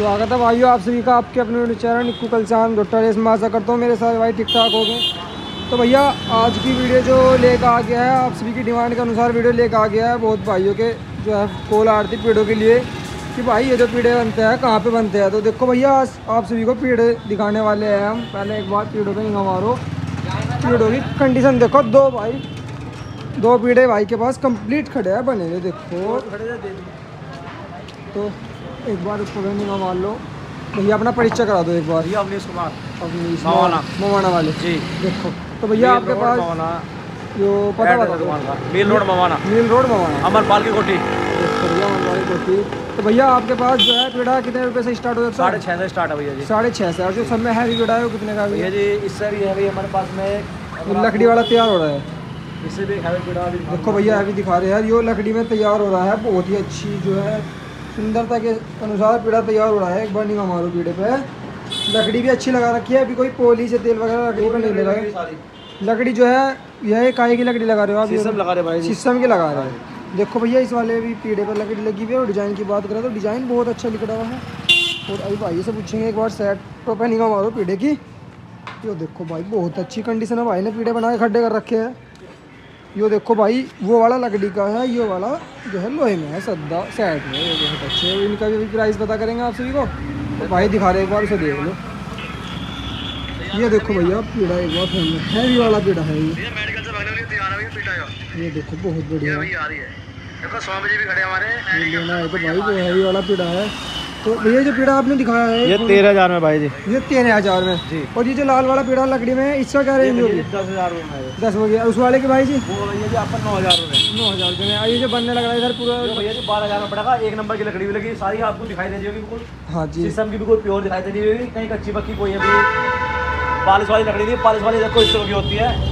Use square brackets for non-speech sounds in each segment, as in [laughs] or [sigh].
स्वागत है भाइयों, आप सभी का आपके अपने चैनल निक्कू कलचान डॉक्टर में आशा करता हूँ। मेरे सारे भाई ठीक ठाक हो गए। तो भैया, आज की वीडियो जो लेकर आ गया है, आप सभी की डिमांड के अनुसार वीडियो लेकर आ गया है बहुत भाइयों के जो है कॉल आरती पेड़ों के लिए कि भाई ये जो पीढ़े बनते हैं, कहाँ पे बनते हैं? तो देखो भैया, आज आप सभी को पीढ़े दिखाने वाले हैं हम। पहले एक बार पीढ़ों पे निगाह मारो। पीढ़ों की कंडीशन देखो, दो भाई, दो पीढ़े भाई के पास कंप्लीट खड़े हैं, बने हुए देखो। तो एक बार उसको भी निगाह मार लो। भैया अपना परिचय करा दो एक बार। भैया अवनीश कुमार। इस मवाना। मवाना। वाले। जी। देखो तो भैया आपके पास जो पता बता mail road Mawana. Neel road Mawana. Amarpal की कोठी। हमारी कोठी। तो भैया आपके पास जो है पेड़ा कितने रुपए से स्टार्ट हो जाता है? साढ़े छः से स्टार्ट है भैया जी। साढ़े छः से। और जो सब में हैवी पेड़ा है वो कितने का भैया? जी इससे भी है भैया हमारे पास में लकड़ी वाला तैयार हो रहा है। इससे भी हैवी पीड़ा देखो भैया अभी दिखा रहे हैं। यो लकड़ी में तैयार हो रहा है। बहुत ही अच्छी जो है सुंदरता के अनुसार पीड़ा तैयार हो रहा है। एक बार निगाह मारो पीड़े पे। लकड़ी भी अच्छी लगा रखी है। अभी कोई पोली से तेल वगैरह लकड़ी पर नहीं लगा है। लकड़ी जो है यह काय की लकड़ी लगा रहे हो आप? शीशम लगा रहे भाई शीशम की लगा रहे हैं। देखो भैया इस वाले भी पीड़े पर लकड़ी लगी हुई है और डिज़ाइन की बात करें तो डिज़ाइन बहुत अच्छा लिख रहा है। और अभी भाई से पूछेंगे एक बार सेट तो पे निगाह मारो पीड़े की। यो देखो भाई बहुत अच्छी कंडीशन है भाई ने। पीड़े बना के खड्डे कर रखे हैं। यो देखो भाई वो वाला लकड़ी का है ये वाला जो है लोहे में है सद्दा सेट में ये बहुत अच्छे है इनका भी प्राइस पता करेंगे आप सभी को। तो भाई दिखा रहे एक बार उसे देख लो। ये देखो भैया पीड़ा एक बार में हैवी वाला पीड़ा है ये। मेडिकल से भागने तैयार है पीटा ये देखो बहुत बढ़िया। है आ रही है। देखो भी खड़े हमारे। ये लेना है तो भाई वो हैवी वाला पीड़ा है। तो भैया जो पेड़ा आपने दिखाया है ये तेरह हज़ार में भाई जी। ये तेरह हज़ार में। जी। और ये जो लाल वाला पेड़ा लकड़ी में है, इसका क्या रेंज होगी? दस हज़ार में दस हो गया। उस वाले की भाई जी? वो भैया जी आपका नौ हज़ार में नौ हज़ार रुपये में। ये जो बनने लग रहा है इधर पूरा। भैया जी बारह हज़ार में पड़ेगा। एक नंबर की लकड़ी भी लगी। सारी आपको दिखाई दे रही होगी बिल्कुल। हाँ जी। शीशम की बिल्कुल प्योर दिखाई दे रही होगी। कहीं कच्ची पक्की कोई अभी पालिश वाली लकड़ी थी पालिश वाली देखो इस तरह की होती है।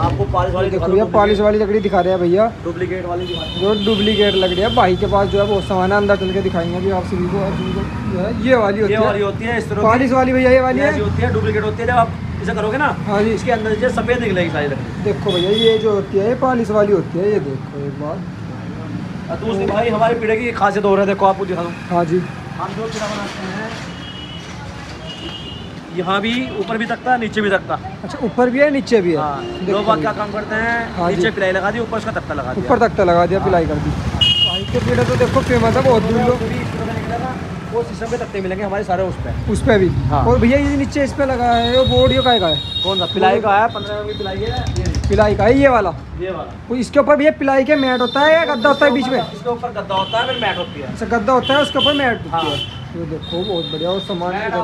आपको पालिश वाली देखो भैया पॉलिश वाली लकड़ी दिखा रहे हैं भैया। डुप्लीकेट वाली जो डुप्लीकेट लकड़ी है भाई के पास जो है बहुत सामान अंदर चल के दिखाएँगे अभी आप सभी को जो है ये वाली होती ये वाली है होती है इस तरह पॉलिश वाली भैया ये वाली है। होती है डुप्लीकेट होती है जब आप इसे करोगे ना हाँ जी। इसके अंदर सफ़ेद निकलेगी सारी लकड़ी। देखो भैया ये जो होती है ये पॉलिश वाली होती है ये देखो एक बार। और दूसरी भाई हमारे पीढ़े की खासियत हो रहा है देखो आपको दिखा दूँ। हाँ जी। हम जो बनाते हैं यहाँ भी ऊपर भी तकता है नीचे भी तकता। अच्छा ऊपर भी है नीचे भी है? हाँ लोग बात क्या काम करते हैं? हाँ नीचे पिलाई लगा दी ऊपर उसका तख्ता लगा दिया। ऊपर तक तो लगा दिया पिलाई कर दी। भाई के पेड़ तो देखो फ़ेमस है बहुत दूर लोग। वो शीशम के तख्ते मिलेंगे हमारे सारे उस पे। उस पे भी? हाँ। और भैया ये नीचे इस पे लगा है वो बोर्ड ये का है? कौन सा पिलाई का है पंद्रह पिलाई है पिलाई का है ये वाला? ये वाला। इसके ऊपर भैया पिलाई के मैट होता है या गद्दा होता है बीच में? इसके ऊपर गद्दा होता है फिर मैट होती है। अच्छा गद्दा होता है उसके ऊपर मैट हाँ। होती है। ये देखो बहुत बढ़िया। और सामान मैट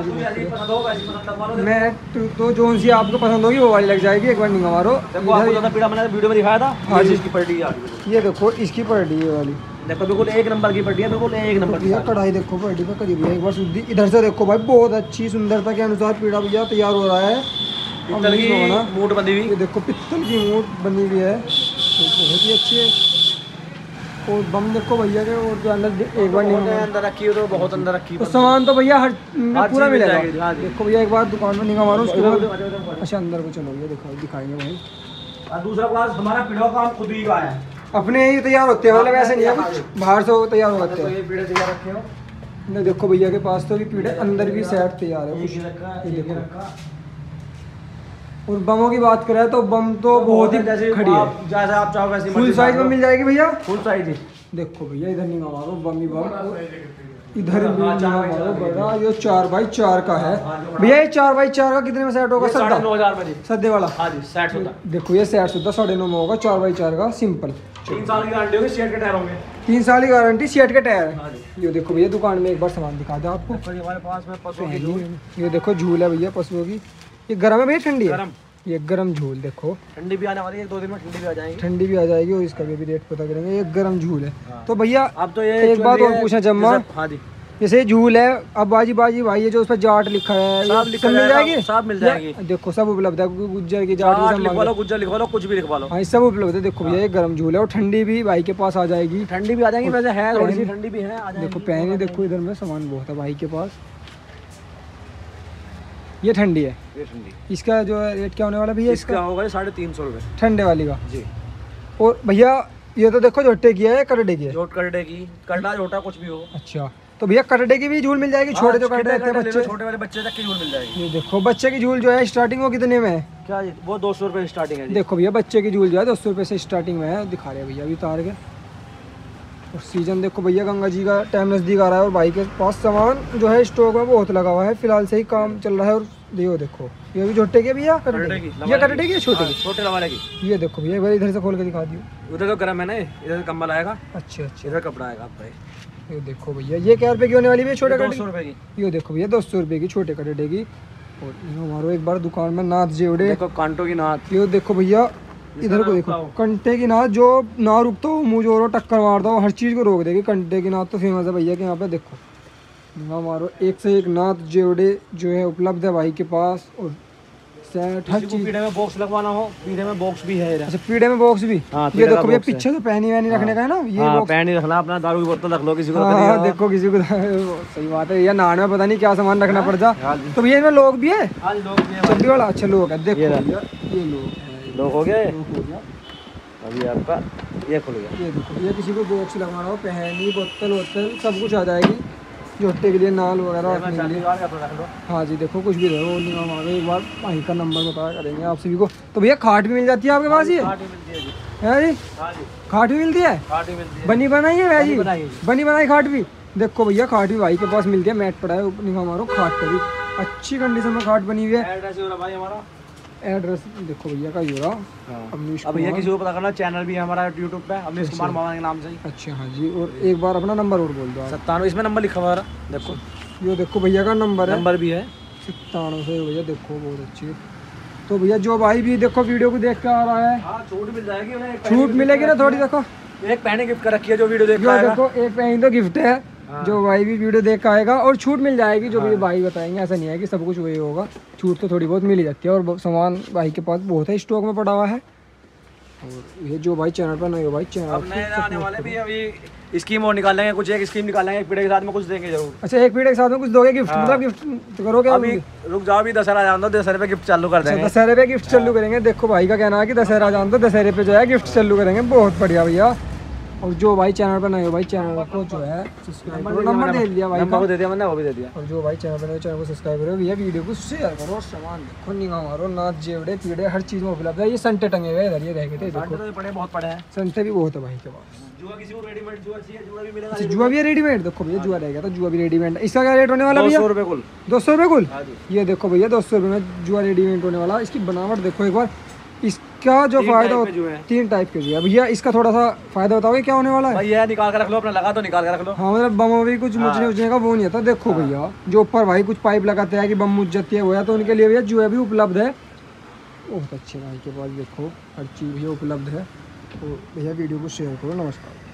मैट तो- तो जो सी आपको पसंद होगी वो वाली लग जाएगी। एक बार निगाह मारो। वीडियो में दिखाया था हाँ। इसकी पलटी ये देखो इसकी पलटी ये वाली। देखो बिल्कुल एक नंबर की है बिल्कुल एक नंबर की कढ़ाई देखो पलटी पे करी एक बार शुद्धि इधर से देखो भाई बहुत अच्छी सुंदरता के अनुसार पीड़ा भैया तैयार हो रहा है। पित्तल नहीं। की बंधी हुई। देखो पित्तल की बनी हुई है। बहुत ही अच्छी है। और बम देखो भैया के और जो अंदर एक बार नहीं अंदर रखी हो तो बहुत अंदर रखी तो सामान तो भैया हर पूरा मिल मिलेगा जाएगी, हाँ। देखो भैया एक बार दुकान में निगाह मारो उसके बाद अच्छा अंदर को चलो ये दिखाओ दिखाएँगे भाई। और दूसरा क्लास हमारा पीढ़ों का हम खुद ही का है। अपने ही तैयार होते हैं मतलब ऐसे नहीं है कुछ। बाहर से तैयार हो। जाते हैं। हो देखो भैया के पास तो भी पीढ़े अंदर भी सेट तैयार है ये देखो। और बमों की बात करें तो बम तो बहुत ही जैसे खड़ी है। जैसे आप चाहो वैसे फुल साइज़ में मिल जाएगी भैया? फुल साइज़ ही। देखो भैया इधर निगाह मारो बम ही बम। इधर हाँ, बड़ा। ये चार बाई चार का है। हाँ, भैया ये चार बाई चार का कितने में सेट होगा? नौ हज़ार सद्दे वाला। हाँ जी सेट होता। देखो ये सेट सुद्धा साढ़े नौ में होगा चार बाई चार का सिंपल तीन साल की गारंटी होगी के टायर होंगे। तीन साल की गारंटी सीट के टायर। ये देखो भैया दुकान में एक बार सामान दिखा दो आपको। हमारे पास में झूल ये देखो झूल है भैया पशुओं की। ये गर्म है भैया ठंडी है? गरम। ये गर्म झूल देखो। ठंडी भी आने वाली है दो दिन में ठंडी भी आ जाएगी। ठंडी भी आ जाएगी और इसका भी रेट पता करेंगे। ये गर्म झूल है। हाँ। तो भैया अब तो ये एक बात और पूछना जम्मा। हाँ जी। जैसे झूल है अब बाजी बाजी भाई ये जो उस पर जाट लिखा है सब लिखा मिल जाएगी? सब मिल जाएगी। देखो सब उपलब्ध है क्योंकि गुज्जर की जाट ये लिखवा लो गुज्जर लिखवा लो कुछ भी लिखवा लो। हाँ सब उपलब्ध है देखो भैया ये गर्म झूल है और ठंडी भी भाई के पास आ जाएगी। ठंडी भी आ जाएगी वैसे है थोड़ी सी ठंडी भी है देखो पहने देखो इधर में सामान बहुत है भाई के पास। ये ठंडी है। ये ठंडी। इसका जो है रेट क्या होने वाला भैया इसका? इसका होगा ये साढ़े तीन सौ रुपये ठंडे वाली का? जी। और भैया ये तो देखो जोटे की है करडे की है? जोट करडे की करडा जोटा कुछ भी हो। अच्छा। तो भैया कटड़े की भी झूल मिल जाएगी? छोटे जो हाँ, कटड़े रहते हैं बच्चे। छोटे वाले बच्चे तक की झूल मिल जाएगी। ये देखो बच्चे की झूल जो है स्टार्टिंग वो कितने में है? क्या वो दो सौ रुपये स्टार्टिंग है देखो भैया बच्चे की झूल जो है दो सौ रुपये से स्टार्टिंग में है। दिखा रहे हैं भैया अभी उतार के। और सीज़न देखो भैया गंगा जी का टाइम नज़दीक आ रहा है और भाई के पास सामान जो है स्टॉक में बहुत लगा हुआ है। फ़िलहाल से ही काम चल रहा है और देखो देखो ये भी छोटे के भैया कटड़े कटड़े की, की ये कटड़े की। छोटे हाँ, छोटे लवाले की। की ये देखो भैया एक बार इधर से खोल के दिखा दियो। उधर तो गर्म है ना ये, इधर से कंबल आएगा? अच्छा अच्छा। इधर कपड़ा आएगा आपका ये। ये देखो भैया ये क्या रुपए की होने वाली है छोटे दो कटड़े सौ की। ये देखो भैया दो सौ रुपए की छोटे कटड़े की। और ये हमारो एक बार दुकान में नाथ जेवड़े। देखो कांटों की नाथ ये देखो भैया इधर को देखो कंटे की नाथ जो ना रुकता हो मुँह जोरो टक्कर मारता हो हर चीज़ को रोक देगी। कंटे की नाथ तो फ़ेमस है भैया के यहाँ पे देखो। यहाँ मारो। एक से एक नाथ जेवड़े जो है उपलब्ध है भाई के पास और सेट हर चीज़। पीढ़े में बॉक्स लगवाना हो पीढ़े में बॉक्स भी है अच्छा पीढ़े में बॉक्स भी? हाँ, ये देखो भैया पीछे से पहनी वहनी रखने का है ना? ये हाँ पैन ही रखना अपना दारू की बोतल रख लो किसी को हाँ देखो किसी को [laughs] सही बात है या नान में पता नहीं क्या सामान रखना पड़ जा। हाँ तो भैया इनमें लोग भी है? आज लोग भी हैं चड्डी वाला? अच्छा लोग है। देखो ये ये लोग लोग हो गए? लोग हो गया। अभी आपका ये खुल गया। ये देखो ये किसी को बॉक्स लगवाना हो पहनी बोतल वोतल सब कुछ आ जाएगी। जोटे के लिए नाल वगैरह रखने के लिए। हाँ जी देखो कुछ भी रहो नहीं हम आगे एक बार भाई का नंबर बता करेंगे आप सभी को। तो भैया खाट भी मिल जाती है आपके पास ये? खाट भी मिलती है जी। है जी? हाँ खाट भी मिलती है? बनी बनाई है भैया जी? बनी बनाई खाट भी? देखो भैया खाट भी भाई के पास मिलती है मैट पड़ा है निगाह मारो खाट पर भी। अच्छी कंडीशन में खाट बनी हुई है। एड्रेस देखो भैया का ये रहा। हाँ। अब ये कुमार। किसी को पता करना चैनल भी है हमारा यूट्यूब पे अमनीश कुमार मामा के नाम से ही। अच्छा हाँ जी और एक बार अपना नंबर और बोल दो सत्तानवे इसमें नंबर लिखा हुआ है देखो। ये देखो भैया का नंबर है। नंबर भी है। सत्तानवे से भैया देखो बहुत अच्छी। तो भैया जो भाई भी देखो वीडियो को देख के आ रहा है। हाँ छूट मिल जाएगी छूट मिलेगी ना थोड़ी देखो। एक पैने गिफ्ट कर रखी है जो वीडियो देख देखो एक पहन तो गिफ्ट है। हाँ। जो भाई भी वीडियो देख के आएगा और छूट मिल जाएगी जो भी भाई बताएँगे ऐसा नहीं है कि सब कुछ वही होगा। छूट तो थोड़ी बहुत मिल ही जाती है और सामान भाई के पास बहुत है स्टॉक में पड़ा हुआ है। और ये जो भाई चैनल पर नहीं हो भाई चैनल आने वाले भी अभी स्कीम और निकालेंगे कुछ एक स्कीम निकालेंगे एक पीढ़े के साथ में कुछ देंगे ज़रूर। अच्छा एक पीढ़ के साथ में कुछ दोगे गिफ्ट? मतलब गिफ्ट करोगे हाँ। अभी रुक जाओ अभी दशहरा जान दो दशहरे पे गिफ्ट चालू कर देंगे। दशहरे पे गिफ्ट चालू करेंगे? देखो भाई का कहना है कि दशहरा जान तो दशहरे पे जो है गिफ्ट चालू करेंगे। बहुत बढ़िया भैया। और जो भाई चैनल पर नहीं हो भाई चैनल को जो है सब्सक्राइब करो। नंबर दे दिया भाई नंबर को दे दिया मैंने वो भी दे दिया। और जो भाई चैनल पर हो, चैनल को सब्सक्राइब करो। भैया वीडियो को शेयर करो सामान देखो निगाह मारो नाच जेवड़े पीड़े हर चीज़ में उपलब्ध है। ये संटे टंगे हुए इधर ये रह गए थे देखो। तो पड़े हैं। संटे भी बहुत है भाई के पास। जुआ किसी को रेडीमेड जुआ चाहिए जुआ भी मिलेगा। अच्छा जुआ भी रेडीमेड देखो भैया जुआ रह गया था जुआ भी रेडीमेड इसका क्या रेट होने वाला भैया? दो सौ रुपये कुल? हाँ जी। ये देखो भैया दो सौ रुपये में जुआ रेडीमेड होने वाला। इसकी बनावट देखो एक बार। इसका जो फ़ायदा जो है। तीन टाइप के जो है। भैया इसका थोड़ा सा फ़ायदा बताओगे क्या होने वाला है? भैया ये निकाल कर रख लो अपना लगा तो निकाल कर रख लो। हाँ मतलब बम भी कुछ मुझने उजने का वो नहीं आता देखो भैया जो ऊपर भाई कुछ पाइप लगाते हैं कि बम मुझ जाती है वो है तो उनके लिए भैया जो है भी उपलब्ध है। बहुत अच्छे भाई के पास देखो हर चीज़ भी उपलब्ध है। तो भैया वीडियो को शेयर करो नमस्कार।